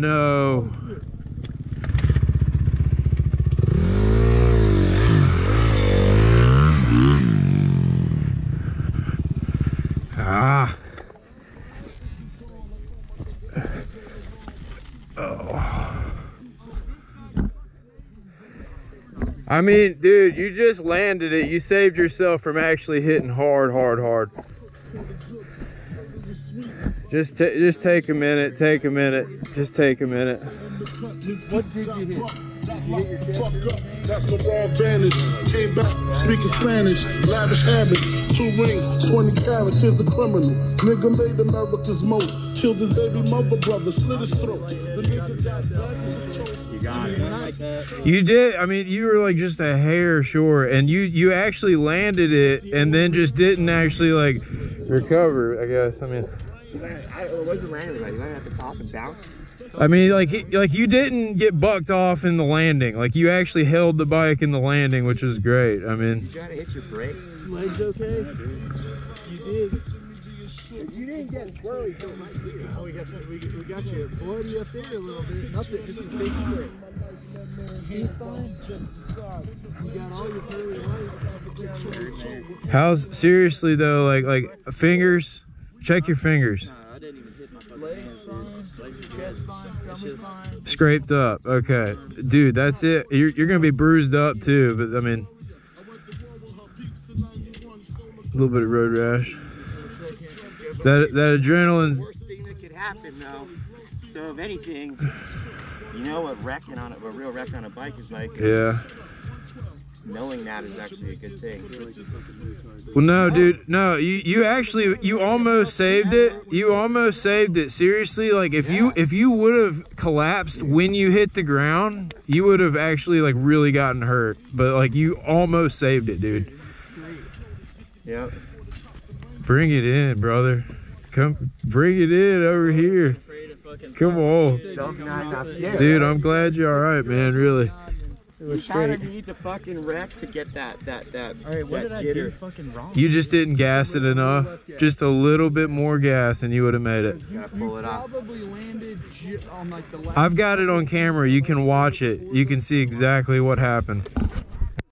no. Ah. I mean, dude, you just landed it. You saved yourself from actually hitting hard, hard, hard. Just, ta just take a minute. Take a minute. Just take a minute. What did you hit? Fuck up, that's the raw vanish. Came back speaking Spanish, lavish habits. Two rings, 20 carats, here's the criminal. Nigga made America's most. Killed his baby mother brother, slit his throat. The nigga got back with the toast. You got it. Like. You did. I mean, you were like just a hair short, and you you actually landed it, and then just didn't actually like recover. I guess. I mean, I, it wasn't landing like you landed at the top and bounced. I mean, like he- like you didn't get bucked off in the landing. Like you actually held the bike in the landing, which was great. I mean, You gotta hit your brakes. Legs okay? You did. You didn't get squirrely till right here. Oh, we got we, we got you bloody up there a little bit. Nothing, just a big split. He's fine. You got all your curly lights. how's seriously though? Like like fingers. Check your fingers. I didn't even hit my fucking hands. dude. Chest fine, stomach fine. Scraped up. Okay, dude, that's it. You're you're gonna be bruised up too. But I mean, a little bit of road rash. That that adrenaline's Worst thing that could happen though. So if anything, you know what wrecking on it, what real wreck on a bike is like. yeah. Knowing that is actually a good thing. Well, no, dude, no. You you actually you almost saved it. You almost saved it. Seriously, like if you if you would have collapsed when you hit the ground, you would have actually like really gotten hurt. But like you almost saved it, dude. Yep. Bring it in, brother. Come, bring it in over here. Afraid of fucking Come on, Don't not enough scared. dude. I'm glad you're all right, man. Really. It was How did you need to fucking wreck to get that that that All right, what that did I jitter? do fucking wrong? You just didn't gas it enough. Just a little bit more gas, and you would have made it. Gotta pull it off. Probably landed on like the last. I've got it on camera. You can watch it. You can see exactly what happened.